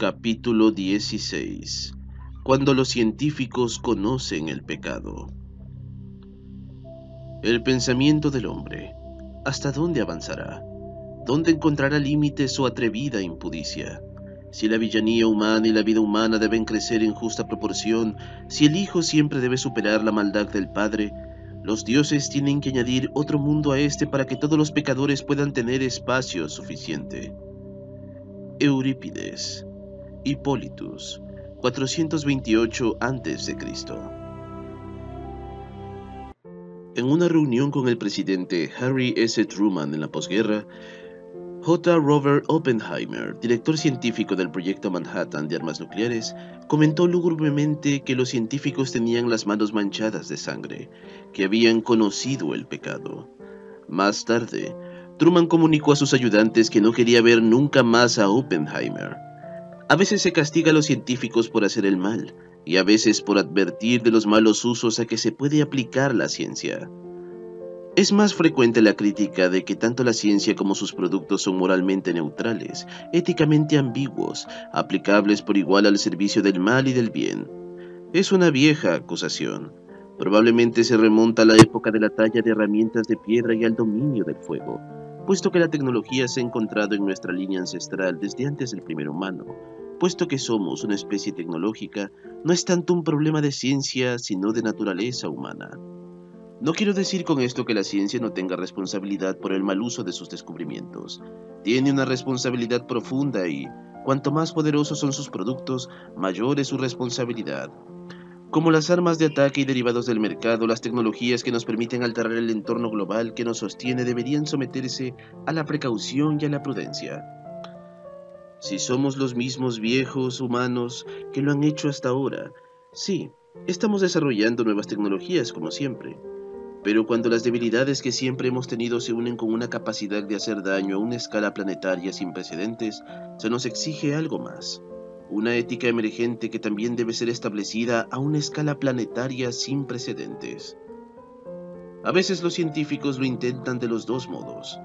Capítulo 16 Cuando los científicos conocen el pecado El pensamiento del hombre. ¿Hasta dónde avanzará? ¿Dónde encontrará límites su atrevida impudicia? Si la villanía humana y la vida humana deben crecer en justa proporción, si el Hijo siempre debe superar la maldad del Padre, los dioses tienen que añadir otro mundo a este para que todos los pecadores puedan tener espacio suficiente. Eurípides Hippolytus, 428 a.C. En una reunión con el presidente Harry S. Truman en la posguerra, J. Robert Oppenheimer, director científico del proyecto Manhattan de armas nucleares, comentó lúgubremente que los científicos tenían las manos manchadas de sangre, que habían conocido el pecado. Más tarde, Truman comunicó a sus ayudantes que no quería ver nunca más a Oppenheimer, a veces se castiga a los científicos por hacer el mal, y a veces por advertir de los malos usos a que se puede aplicar la ciencia. Es más frecuente la crítica de que tanto la ciencia como sus productos son moralmente neutrales, éticamente ambiguos, aplicables por igual al servicio del mal y del bien. Es una vieja acusación. Probablemente se remonta a la época de la talla de herramientas de piedra y al dominio del fuego, puesto que la tecnología se ha encontrado en nuestra línea ancestral desde antes del primer humano, puesto que somos una especie tecnológica, no es tanto un problema de ciencia, sino de naturaleza humana. No quiero decir con esto que la ciencia no tenga responsabilidad por el mal uso de sus descubrimientos. Tiene una responsabilidad profunda y, cuanto más poderosos son sus productos, mayor es su responsabilidad. Como las armas de ataque y derivados del mercado, las tecnologías que nos permiten alterar el entorno global que nos sostiene deberían someterse a la precaución y a la prudencia. Si somos los mismos viejos humanos que lo han hecho hasta ahora, sí, estamos desarrollando nuevas tecnologías como siempre. Pero cuando las debilidades que siempre hemos tenido se unen con una capacidad de hacer daño a una escala planetaria sin precedentes, se nos exige algo más. Una ética emergente que también debe ser establecida a una escala planetaria sin precedentes. A veces los científicos lo intentan de los dos modos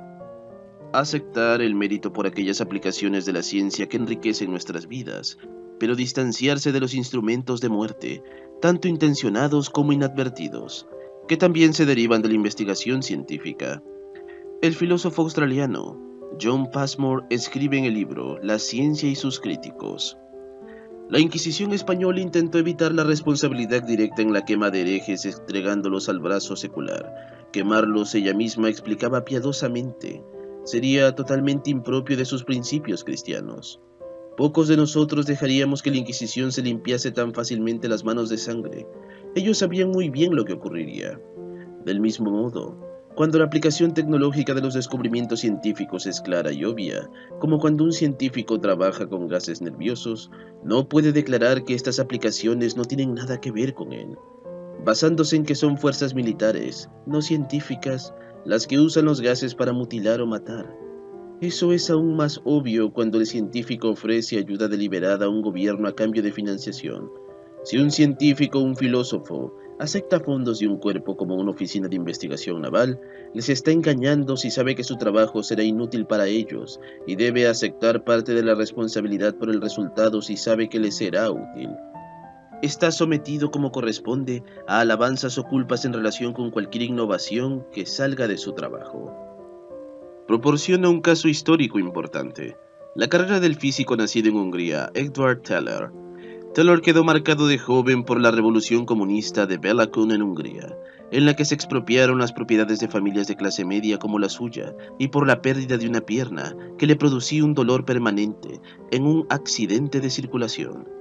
aceptar el mérito por aquellas aplicaciones de la ciencia que enriquecen nuestras vidas, pero distanciarse de los instrumentos de muerte, tanto intencionados como inadvertidos, que también se derivan de la investigación científica. El filósofo australiano John Passmore escribe en el libro La ciencia y sus críticos. La Inquisición española intentó evitar la responsabilidad directa en la quema de herejes entregándolos al brazo secular. Quemarlos ella misma explicaba piadosamente sería totalmente impropio de sus principios cristianos. Pocos de nosotros dejaríamos que la Inquisición se limpiase tan fácilmente las manos de sangre. Ellos sabían muy bien lo que ocurriría. Del mismo modo, cuando la aplicación tecnológica de los descubrimientos científicos es clara y obvia, como cuando un científico trabaja con gases nerviosos, no puede declarar que estas aplicaciones no tienen nada que ver con él, basándose en que son fuerzas militares, no científicas, las que usan los gases para mutilar o matar. Eso es aún más obvio cuando el científico ofrece ayuda deliberada a un gobierno a cambio de financiación. Si un científico o un filósofo acepta fondos de un cuerpo como una oficina de investigación naval, les está engañando si sabe que su trabajo será inútil para ellos y debe aceptar parte de la responsabilidad por el resultado si sabe que les será útil está sometido como corresponde a alabanzas o culpas en relación con cualquier innovación que salga de su trabajo. Proporciona un caso histórico importante. La carrera del físico nacido en Hungría, Edward Teller. Teller quedó marcado de joven por la revolución comunista de Bellakun en Hungría, en la que se expropiaron las propiedades de familias de clase media como la suya y por la pérdida de una pierna que le producía un dolor permanente en un accidente de circulación.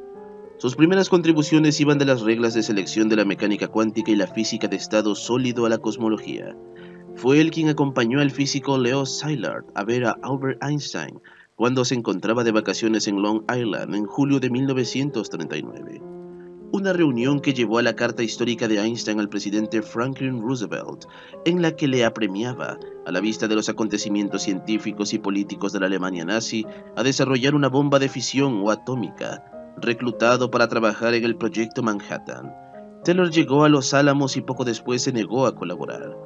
Sus primeras contribuciones iban de las reglas de selección de la mecánica cuántica y la física de estado sólido a la cosmología. Fue él quien acompañó al físico Leo Szilard a ver a Albert Einstein cuando se encontraba de vacaciones en Long Island en julio de 1939. Una reunión que llevó a la carta histórica de Einstein al presidente Franklin Roosevelt, en la que le apremiaba, a la vista de los acontecimientos científicos y políticos de la Alemania nazi, a desarrollar una bomba de fisión o atómica reclutado para trabajar en el proyecto Manhattan. Taylor llegó a Los Álamos y poco después se negó a colaborar.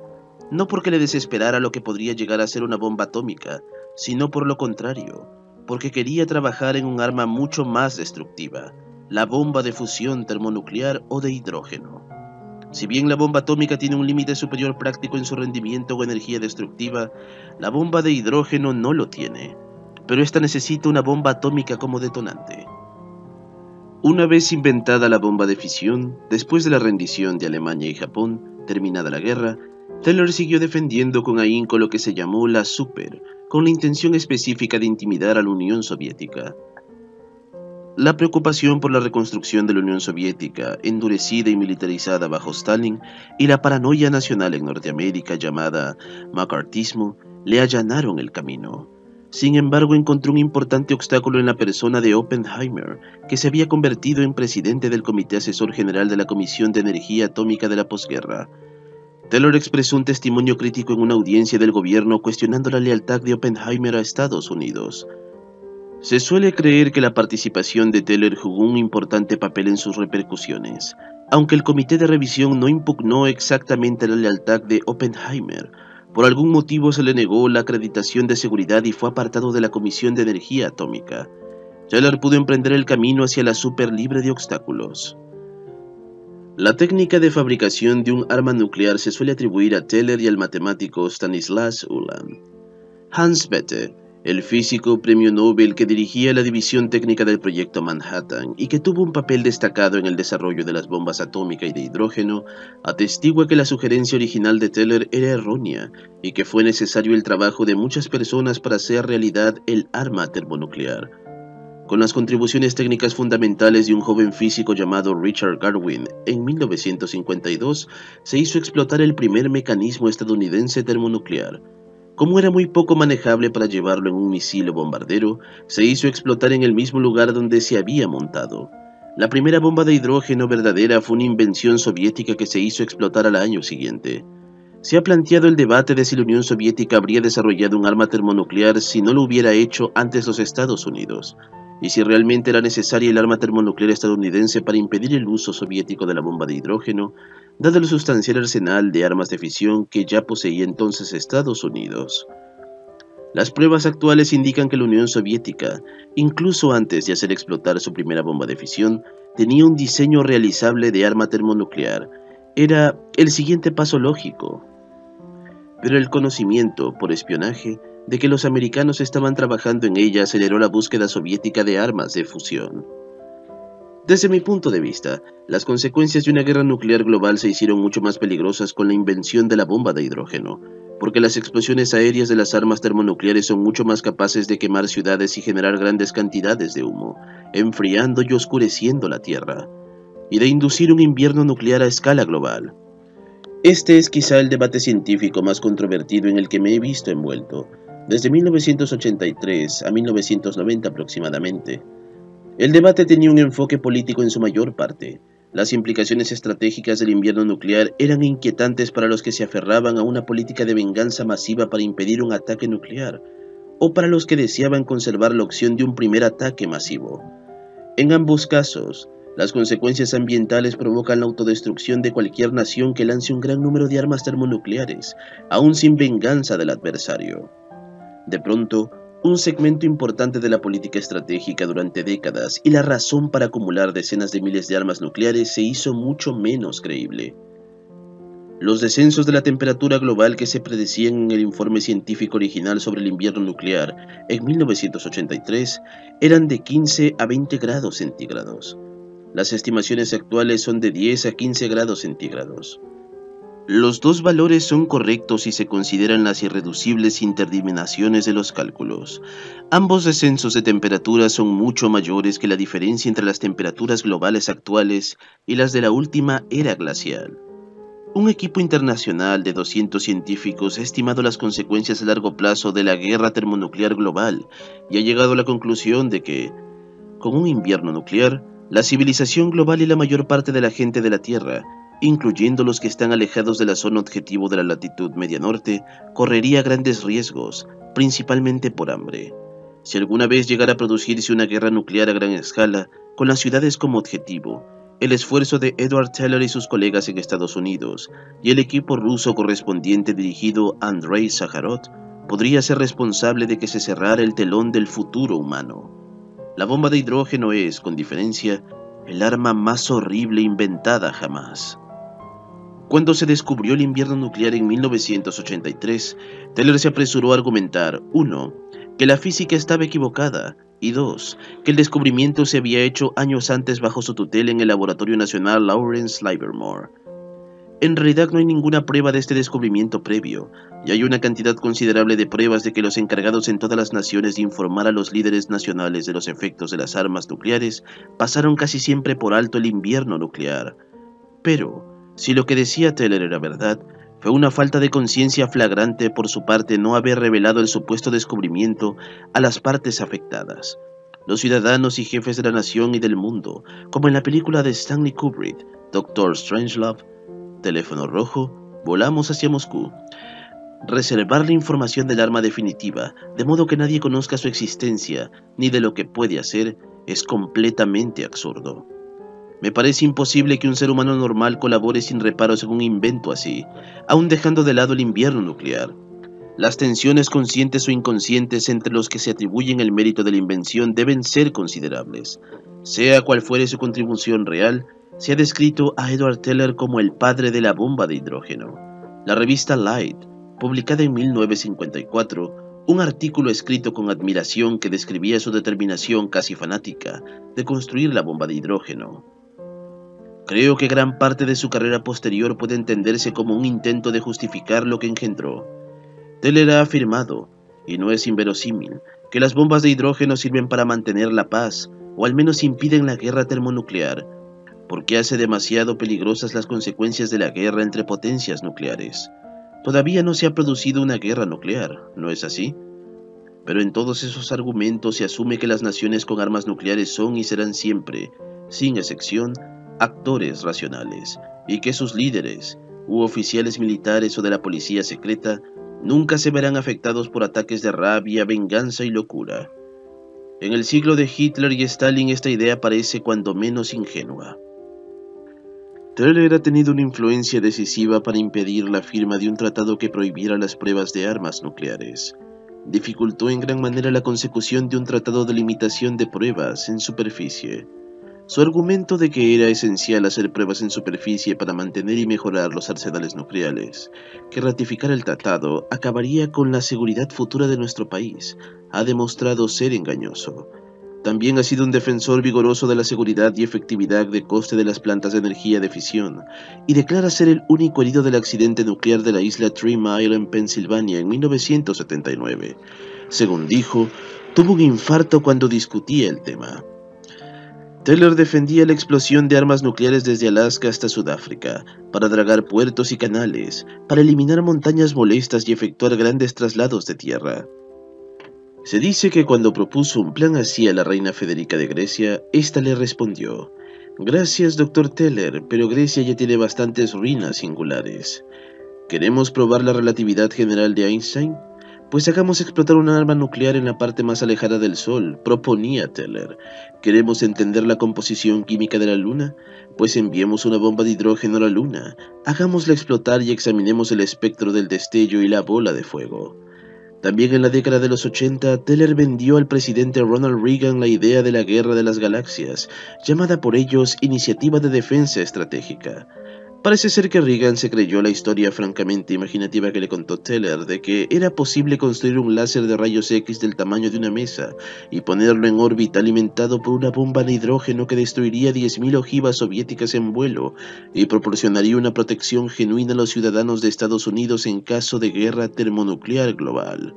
No porque le desesperara lo que podría llegar a ser una bomba atómica, sino por lo contrario, porque quería trabajar en un arma mucho más destructiva, la bomba de fusión termonuclear o de hidrógeno. Si bien la bomba atómica tiene un límite superior práctico en su rendimiento o energía destructiva, la bomba de hidrógeno no lo tiene, pero esta necesita una bomba atómica como detonante. Una vez inventada la bomba de fisión, después de la rendición de Alemania y Japón, terminada la guerra, Teller siguió defendiendo con ahínco lo que se llamó la Super, con la intención específica de intimidar a la Unión Soviética. La preocupación por la reconstrucción de la Unión Soviética, endurecida y militarizada bajo Stalin, y la paranoia nacional en Norteamérica llamada macartismo, le allanaron el camino. Sin embargo, encontró un importante obstáculo en la persona de Oppenheimer, que se había convertido en presidente del Comité Asesor General de la Comisión de Energía Atómica de la posguerra. Taylor expresó un testimonio crítico en una audiencia del gobierno cuestionando la lealtad de Oppenheimer a Estados Unidos. Se suele creer que la participación de Teller jugó un importante papel en sus repercusiones, aunque el comité de revisión no impugnó exactamente la lealtad de Oppenheimer. Por algún motivo se le negó la acreditación de seguridad y fue apartado de la Comisión de Energía Atómica. Teller pudo emprender el camino hacia la super libre de obstáculos. La técnica de fabricación de un arma nuclear se suele atribuir a Teller y al matemático Stanislas Ulam. Hans Bethe el físico premio Nobel que dirigía la división técnica del proyecto Manhattan y que tuvo un papel destacado en el desarrollo de las bombas atómica y de hidrógeno, atestigua que la sugerencia original de Teller era errónea y que fue necesario el trabajo de muchas personas para hacer realidad el arma termonuclear. Con las contribuciones técnicas fundamentales de un joven físico llamado Richard Garwin, en 1952 se hizo explotar el primer mecanismo estadounidense termonuclear, como era muy poco manejable para llevarlo en un misil o bombardero, se hizo explotar en el mismo lugar donde se había montado. La primera bomba de hidrógeno verdadera fue una invención soviética que se hizo explotar al año siguiente. Se ha planteado el debate de si la Unión Soviética habría desarrollado un arma termonuclear si no lo hubiera hecho antes los Estados Unidos, y si realmente era necesaria el arma termonuclear estadounidense para impedir el uso soviético de la bomba de hidrógeno, dado el sustancial arsenal de armas de fisión que ya poseía entonces Estados Unidos. Las pruebas actuales indican que la Unión Soviética, incluso antes de hacer explotar su primera bomba de fisión, tenía un diseño realizable de arma termonuclear. Era el siguiente paso lógico. Pero el conocimiento, por espionaje, de que los americanos estaban trabajando en ella aceleró la búsqueda soviética de armas de fusión. Desde mi punto de vista, las consecuencias de una guerra nuclear global se hicieron mucho más peligrosas con la invención de la bomba de hidrógeno, porque las explosiones aéreas de las armas termonucleares son mucho más capaces de quemar ciudades y generar grandes cantidades de humo, enfriando y oscureciendo la Tierra, y de inducir un invierno nuclear a escala global. Este es quizá el debate científico más controvertido en el que me he visto envuelto, desde 1983 a 1990 aproximadamente. El debate tenía un enfoque político en su mayor parte. Las implicaciones estratégicas del invierno nuclear eran inquietantes para los que se aferraban a una política de venganza masiva para impedir un ataque nuclear, o para los que deseaban conservar la opción de un primer ataque masivo. En ambos casos, las consecuencias ambientales provocan la autodestrucción de cualquier nación que lance un gran número de armas termonucleares, aún sin venganza del adversario. De pronto, un segmento importante de la política estratégica durante décadas y la razón para acumular decenas de miles de armas nucleares se hizo mucho menos creíble. Los descensos de la temperatura global que se predecían en el informe científico original sobre el invierno nuclear en 1983 eran de 15 a 20 grados centígrados. Las estimaciones actuales son de 10 a 15 grados centígrados. Los dos valores son correctos si se consideran las irreducibles interdimensiones de los cálculos. Ambos descensos de temperatura son mucho mayores que la diferencia entre las temperaturas globales actuales y las de la última era glacial. Un equipo internacional de 200 científicos ha estimado las consecuencias a largo plazo de la guerra termonuclear global y ha llegado a la conclusión de que, con un invierno nuclear, la civilización global y la mayor parte de la gente de la Tierra incluyendo los que están alejados de la zona objetivo de la latitud media norte, correría grandes riesgos, principalmente por hambre. Si alguna vez llegara a producirse una guerra nuclear a gran escala, con las ciudades como objetivo, el esfuerzo de Edward Teller y sus colegas en Estados Unidos y el equipo ruso correspondiente dirigido a Andrei Sakharov podría ser responsable de que se cerrara el telón del futuro humano. La bomba de hidrógeno es, con diferencia, el arma más horrible inventada jamás. Cuando se descubrió el invierno nuclear en 1983, Teller se apresuró a argumentar, 1. que la física estaba equivocada, y 2. que el descubrimiento se había hecho años antes bajo su tutela en el Laboratorio Nacional Lawrence Livermore. En realidad no hay ninguna prueba de este descubrimiento previo, y hay una cantidad considerable de pruebas de que los encargados en todas las naciones de informar a los líderes nacionales de los efectos de las armas nucleares pasaron casi siempre por alto el invierno nuclear. Pero, si lo que decía Teller era verdad, fue una falta de conciencia flagrante por su parte no haber revelado el supuesto descubrimiento a las partes afectadas, los ciudadanos y jefes de la nación y del mundo, como en la película de Stanley Kubrick, Doctor Strangelove, Teléfono rojo, volamos hacia Moscú. Reservar la información del arma definitiva, de modo que nadie conozca su existencia ni de lo que puede hacer, es completamente absurdo. Me parece imposible que un ser humano normal colabore sin reparos en un invento así, aun dejando de lado el invierno nuclear. Las tensiones conscientes o inconscientes entre los que se atribuyen el mérito de la invención deben ser considerables. Sea cual fuere su contribución real, se ha descrito a Edward Teller como el padre de la bomba de hidrógeno. La revista Light, publicada en 1954, un artículo escrito con admiración que describía su determinación casi fanática de construir la bomba de hidrógeno. Creo que gran parte de su carrera posterior puede entenderse como un intento de justificar lo que engendró. Teller ha afirmado, y no es inverosímil, que las bombas de hidrógeno sirven para mantener la paz, o al menos impiden la guerra termonuclear, porque hace demasiado peligrosas las consecuencias de la guerra entre potencias nucleares. Todavía no se ha producido una guerra nuclear, ¿no es así? Pero en todos esos argumentos se asume que las naciones con armas nucleares son y serán siempre, sin excepción, actores racionales, y que sus líderes, u oficiales militares o de la policía secreta, nunca se verán afectados por ataques de rabia, venganza y locura. En el siglo de Hitler y Stalin esta idea parece cuando menos ingenua. Teller ha tenido una influencia decisiva para impedir la firma de un tratado que prohibiera las pruebas de armas nucleares. Dificultó en gran manera la consecución de un tratado de limitación de pruebas en superficie. Su argumento de que era esencial hacer pruebas en superficie para mantener y mejorar los arsenales nucleares, que ratificar el tratado acabaría con la seguridad futura de nuestro país, ha demostrado ser engañoso. También ha sido un defensor vigoroso de la seguridad y efectividad de coste de las plantas de energía de fisión, y declara ser el único herido del accidente nuclear de la isla Three Mile en Pensilvania en 1979. Según dijo, tuvo un infarto cuando discutía el tema. Taylor defendía la explosión de armas nucleares desde Alaska hasta Sudáfrica, para dragar puertos y canales, para eliminar montañas molestas y efectuar grandes traslados de tierra. Se dice que cuando propuso un plan así a la reina Federica de Grecia, ésta le respondió, Gracias, doctor Teller, pero Grecia ya tiene bastantes ruinas singulares. ¿Queremos probar la relatividad general de Einstein? Pues hagamos explotar una arma nuclear en la parte más alejada del Sol, proponía Teller. ¿Queremos entender la composición química de la Luna? Pues enviemos una bomba de hidrógeno a la Luna, hagámosla explotar y examinemos el espectro del destello y la bola de fuego. También en la década de los 80, Teller vendió al presidente Ronald Reagan la idea de la Guerra de las Galaxias, llamada por ellos Iniciativa de Defensa Estratégica. Parece ser que Reagan se creyó la historia francamente imaginativa que le contó Teller de que era posible construir un láser de rayos X del tamaño de una mesa y ponerlo en órbita alimentado por una bomba de hidrógeno que destruiría 10.000 ojivas soviéticas en vuelo y proporcionaría una protección genuina a los ciudadanos de Estados Unidos en caso de guerra termonuclear global.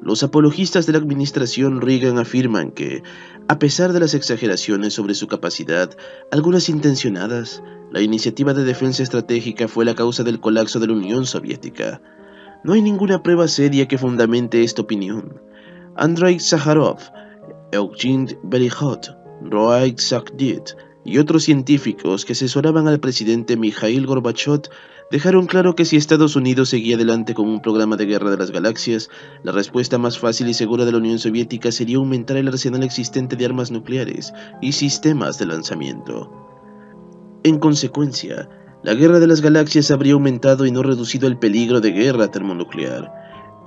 Los apologistas de la administración Reagan afirman que, a pesar de las exageraciones sobre su capacidad, algunas intencionadas, la iniciativa de defensa estratégica fue la causa del colapso de la Unión Soviética. No hay ninguna prueba seria que fundamente esta opinión. Andrei Sakharov, Eugene Berihot, Roy Sakdit y otros científicos que asesoraban al presidente Mikhail Gorbachev dejaron claro que si Estados Unidos seguía adelante con un programa de guerra de las galaxias, la respuesta más fácil y segura de la Unión Soviética sería aumentar el arsenal existente de armas nucleares y sistemas de lanzamiento. En consecuencia, la guerra de las galaxias habría aumentado y no reducido el peligro de guerra termonuclear.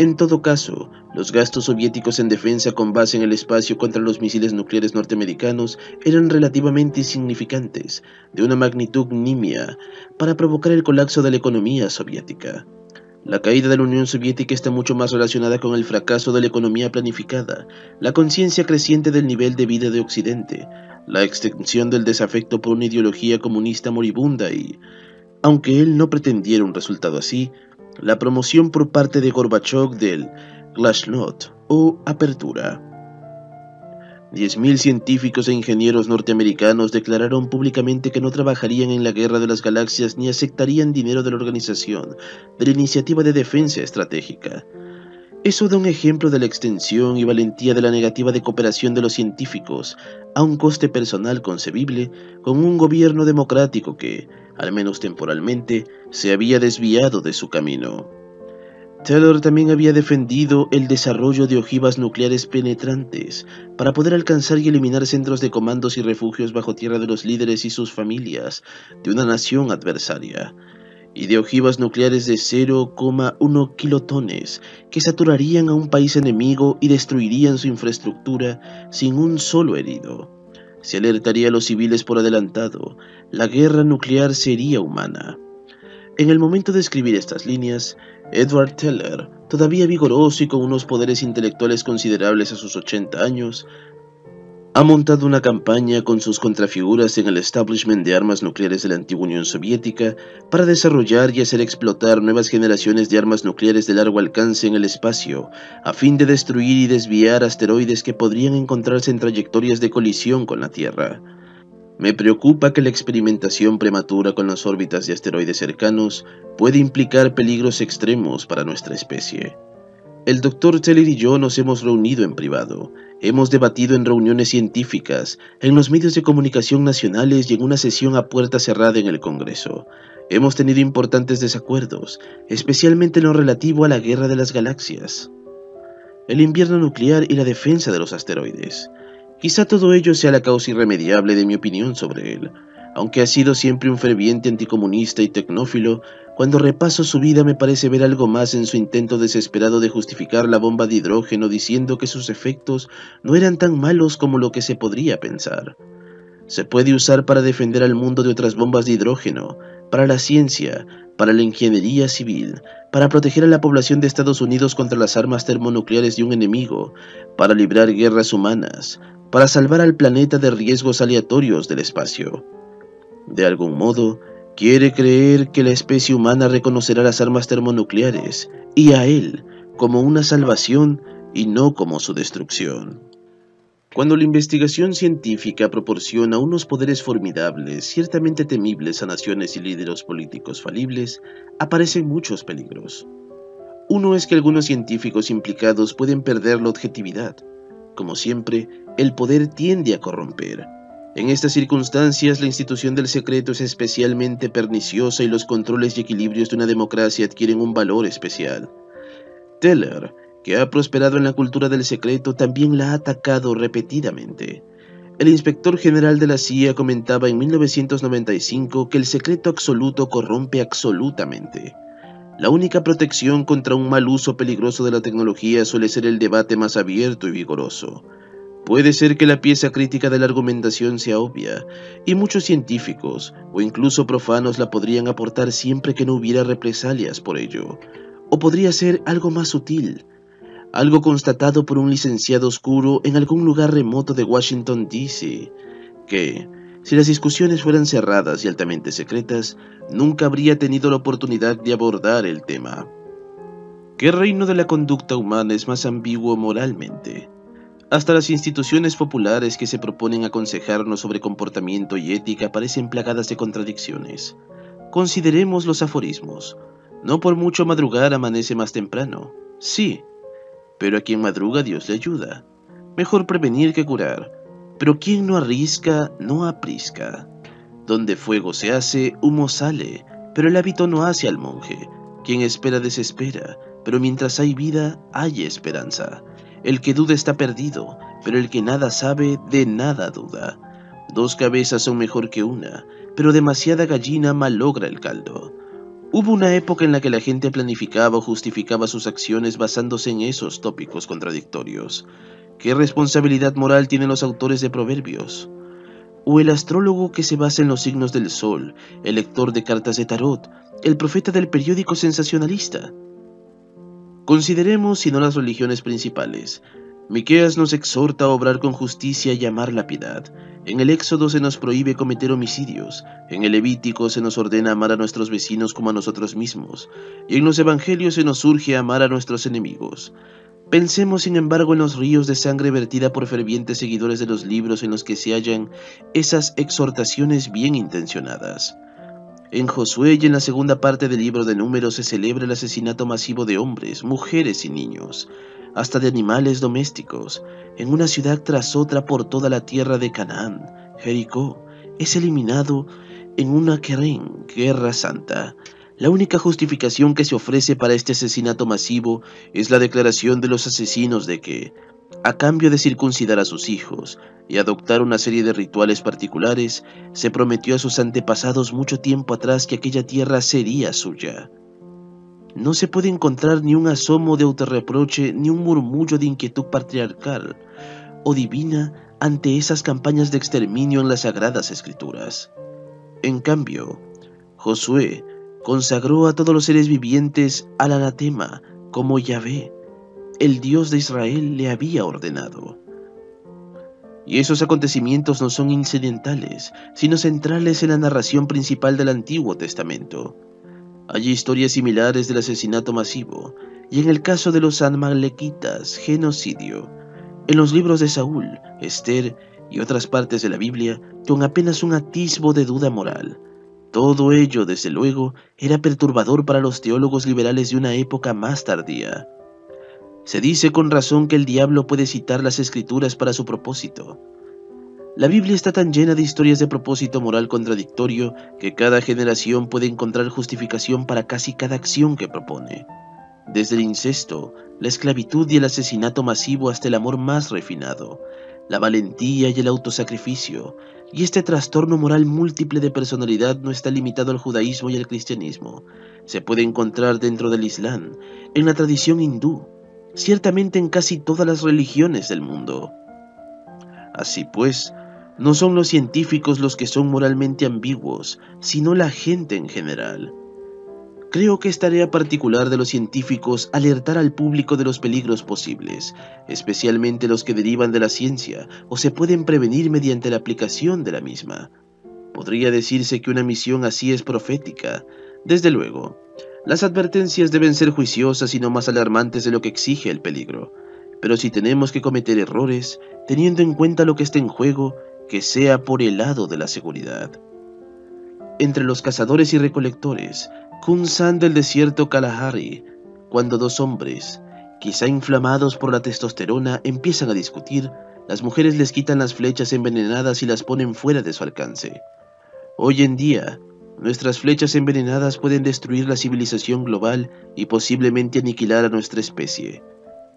En todo caso, los gastos soviéticos en defensa con base en el espacio contra los misiles nucleares norteamericanos eran relativamente insignificantes, de una magnitud nimia, para provocar el colapso de la economía soviética. La caída de la Unión Soviética está mucho más relacionada con el fracaso de la economía planificada, la conciencia creciente del nivel de vida de Occidente, la extensión del desafecto por una ideología comunista moribunda y, aunque él no pretendiera un resultado así, la promoción por parte de Gorbachev del Glasnost o Apertura. 10.000 científicos e ingenieros norteamericanos declararon públicamente que no trabajarían en la guerra de las galaxias ni aceptarían dinero de la organización de la Iniciativa de Defensa Estratégica. Eso da un ejemplo de la extensión y valentía de la negativa de cooperación de los científicos a un coste personal concebible con un gobierno democrático que, al menos temporalmente, se había desviado de su camino. Taylor también había defendido el desarrollo de ojivas nucleares penetrantes para poder alcanzar y eliminar centros de comandos y refugios bajo tierra de los líderes y sus familias de una nación adversaria, y de ojivas nucleares de 0,1 kilotones que saturarían a un país enemigo y destruirían su infraestructura sin un solo herido. Se alertaría a los civiles por adelantado, la guerra nuclear sería humana. En el momento de escribir estas líneas, Edward Teller, todavía vigoroso y con unos poderes intelectuales considerables a sus 80 años, ha montado una campaña con sus contrafiguras en el establishment de armas nucleares de la antigua Unión Soviética para desarrollar y hacer explotar nuevas generaciones de armas nucleares de largo alcance en el espacio, a fin de destruir y desviar asteroides que podrían encontrarse en trayectorias de colisión con la Tierra. Me preocupa que la experimentación prematura con las órbitas de asteroides cercanos puede implicar peligros extremos para nuestra especie. El Dr. Teller y yo nos hemos reunido en privado, hemos debatido en reuniones científicas, en los medios de comunicación nacionales y en una sesión a puerta cerrada en el Congreso. Hemos tenido importantes desacuerdos, especialmente en lo relativo a la guerra de las galaxias, el invierno nuclear y la defensa de los asteroides. Quizá todo ello sea la causa irremediable de mi opinión sobre él. Aunque ha sido siempre un ferviente anticomunista y tecnófilo, cuando repaso su vida me parece ver algo más en su intento desesperado de justificar la bomba de hidrógeno diciendo que sus efectos no eran tan malos como lo que se podría pensar. Se puede usar para defender al mundo de otras bombas de hidrógeno, para la ciencia, para la ingeniería civil, para proteger a la población de Estados Unidos contra las armas termonucleares de un enemigo, para librar guerras humanas, para salvar al planeta de riesgos aleatorios del espacio. De algún modo, quiere creer que la especie humana reconocerá las armas termonucleares y a él como una salvación y no como su destrucción. Cuando la investigación científica proporciona unos poderes formidables, ciertamente temibles a naciones y líderes políticos falibles, aparecen muchos peligros. Uno es que algunos científicos implicados pueden perder la objetividad, como siempre, el poder tiende a corromper. En estas circunstancias, la institución del secreto es especialmente perniciosa y los controles y equilibrios de una democracia adquieren un valor especial. Teller, que ha prosperado en la cultura del secreto, también la ha atacado repetidamente. El inspector general de la CIA comentaba en 1995 que el secreto absoluto corrompe absolutamente. La única protección contra un mal uso peligroso de la tecnología suele ser el debate más abierto y vigoroso. Puede ser que la pieza crítica de la argumentación sea obvia, y muchos científicos, o incluso profanos, la podrían aportar siempre que no hubiera represalias por ello. O podría ser algo más sutil, algo constatado por un licenciado oscuro en algún lugar remoto de Washington, D.C., que, si las discusiones fueran cerradas y altamente secretas, nunca habría tenido la oportunidad de abordar el tema. ¿Qué reino de la conducta humana es más ambiguo moralmente? Hasta las instituciones populares que se proponen aconsejarnos sobre comportamiento y ética parecen plagadas de contradicciones. Consideremos los aforismos. No por mucho madrugar amanece más temprano. Sí, pero a quien madruga Dios le ayuda. Mejor prevenir que curar. Pero quien no arrisca, no aprisca. Donde fuego se hace, humo sale, pero el hábito no hace al monje. Quien espera desespera, pero mientras hay vida, hay esperanza. El que duda está perdido, pero el que nada sabe, de nada duda. Dos cabezas son mejor que una, pero demasiada gallina malogra el caldo. Hubo una época en la que la gente planificaba o justificaba sus acciones basándose en esos tópicos contradictorios. ¿Qué responsabilidad moral tienen los autores de proverbios? ¿O el astrólogo que se basa en los signos del sol, el lector de cartas de tarot, el profeta del periódico sensacionalista? Consideremos, si no las religiones principales, Miqueas nos exhorta a obrar con justicia y amar la piedad. En el Éxodo se nos prohíbe cometer homicidios, en el Levítico se nos ordena amar a nuestros vecinos como a nosotros mismos, y en los Evangelios se nos urge amar a nuestros enemigos. Pensemos, sin embargo, en los ríos de sangre vertida por fervientes seguidores de los libros en los que se hallan esas exhortaciones bien intencionadas. En Josué y en la segunda parte del libro de Números se celebra el asesinato masivo de hombres, mujeres y niños hasta de animales domésticos, en una ciudad tras otra por toda la tierra de Canaán, Jericó, es eliminado en una querén, guerra santa. La única justificación que se ofrece para este asesinato masivo es la declaración de los asesinos de que, a cambio de circuncidar a sus hijos y adoptar una serie de rituales particulares, se prometió a sus antepasados mucho tiempo atrás que aquella tierra sería suya. No se puede encontrar ni un asomo de autorreproche ni un murmullo de inquietud patriarcal o divina ante esas campañas de exterminio en las sagradas escrituras. En cambio, Josué consagró a todos los seres vivientes al anatema como Yahvé, el Dios de Israel, le había ordenado. Y esos acontecimientos no son incidentales, sino centrales en la narración principal del Antiguo Testamento. Hay historias similares del asesinato masivo, y en el caso de los Anmalequitas, genocidio. En los libros de Saúl, Esther y otras partes de la Biblia, con apenas un atisbo de duda moral. Todo ello, desde luego, era perturbador para los teólogos liberales de una época más tardía. Se dice con razón que el diablo puede citar las escrituras para su propósito, la Biblia está tan llena de historias de propósito moral contradictorio que cada generación puede encontrar justificación para casi cada acción que propone. Desde el incesto, la esclavitud y el asesinato masivo hasta el amor más refinado, la valentía y el autosacrificio, y este trastorno moral múltiple de personalidad no está limitado al judaísmo y al cristianismo. Se puede encontrar dentro del Islam, en la tradición hindú, ciertamente en casi todas las religiones del mundo. Así pues, no son los científicos los que son moralmente ambiguos, sino la gente en general. Creo que es tarea particular de los científicos alertar al público de los peligros posibles, especialmente los que derivan de la ciencia o se pueden prevenir mediante la aplicación de la misma. Podría decirse que una misión así es profética. Desde luego, las advertencias deben ser juiciosas y no más alarmantes de lo que exige el peligro. Pero si tenemos que cometer errores, teniendo en cuenta lo que está en juego, que sea por el lado de la seguridad. Entre los cazadores y recolectores, Kunsan del desierto Kalahari, cuando dos hombres, quizá inflamados por la testosterona, empiezan a discutir, las mujeres les quitan las flechas envenenadas y las ponen fuera de su alcance. Hoy en día, nuestras flechas envenenadas pueden destruir la civilización global y posiblemente aniquilar a nuestra especie.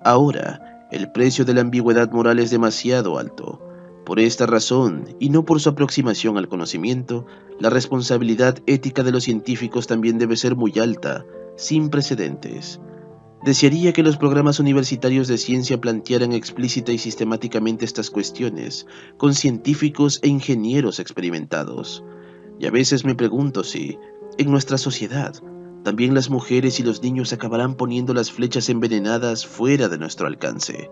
Ahora, el precio de la ambigüedad moral es demasiado alto. Por esta razón, y no por su aproximación al conocimiento, la responsabilidad ética de los científicos también debe ser muy alta, sin precedentes. Desearía que los programas universitarios de ciencia plantearan explícita y sistemáticamente estas cuestiones, con científicos e ingenieros experimentados. Y a veces me pregunto si, en nuestra sociedad, también las mujeres y los niños acabarán poniendo las flechas envenenadas fuera de nuestro alcance.